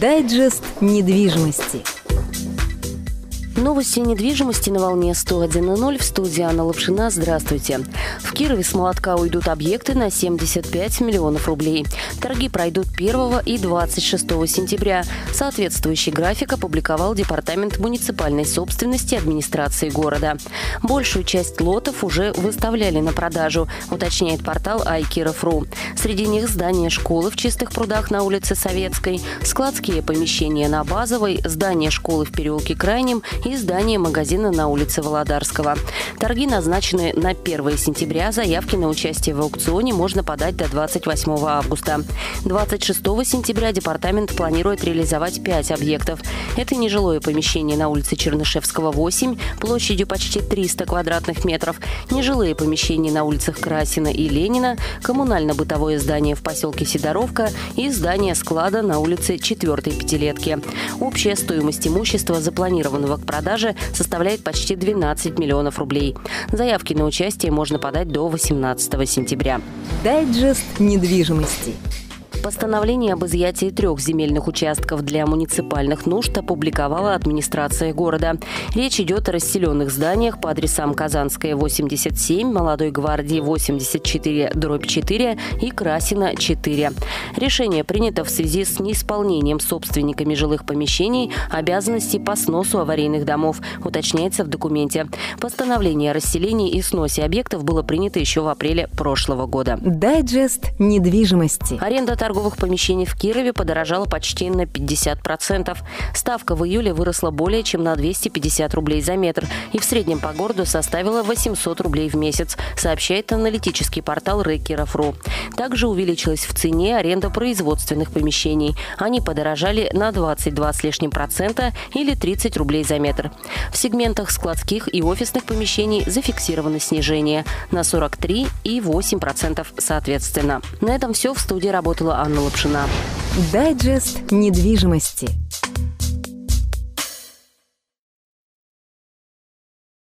Дайджест недвижимости. Новости недвижимости на волне 101.0 в студии Анна Лапшина. Здравствуйте. В Кирове с молотка уйдут объекты на 75 миллионов рублей. Торги пройдут 1 и 26 сентября. Соответствующий график опубликовал Департамент муниципальной собственности администрации города. Большую часть лотов уже выставляли на продажу, уточняет портал iKirov.ru. Среди них здание школы в Чистых прудах на улице Советской, складские помещения на Базовой, здание школы в переулке Крайнем и здание магазина на улице Володарского. Торги назначены на 1 сентября. Заявки на участие в аукционе можно подать до 28 августа. 26 сентября департамент планирует реализовать 5 объектов. Это нежилое помещение на улице Чернышевского, 8, площадью почти 300 квадратных метров, нежилые помещения на улицах Красина и Ленина, коммунально-бытовое здание в поселке Сидоровка и здание склада на улице 4 Пятилетки. Общая стоимость имущества, запланированного к продаже, продаже составляет почти 12 миллионов рублей. Заявки на участие можно подать до 18 сентября. Дайджест недвижимости. Постановление об изъятии трех земельных участков для муниципальных нужд опубликовала администрация города. Речь идет о расселенных зданиях по адресам Казанская, 87, Молодой гвардии, 84, дробь 4 и Красина, 4. Решение принято в связи с неисполнением собственниками жилых помещений обязанностей по сносу аварийных домов, уточняется в документе. Постановление о расселении и сносе объектов было принято еще в апреле прошлого года. Дайджест недвижимости. Аренда торговых помещений в Кирове подорожала почти на 50%. Ставка в июле выросла более чем на 250 рублей за метр и в среднем по городу составила 800 рублей в месяц, сообщает аналитический портал Рекеров.ру. Также увеличилась в цене аренда производственных помещений. Они подорожали на 22 с лишним процента или 30 рублей за метр. В сегментах складских и офисных помещений зафиксировано снижение на 43 и 8 процентов соответственно. На этом все. В студии работала Анна Лапшина. Дайджест недвижимости.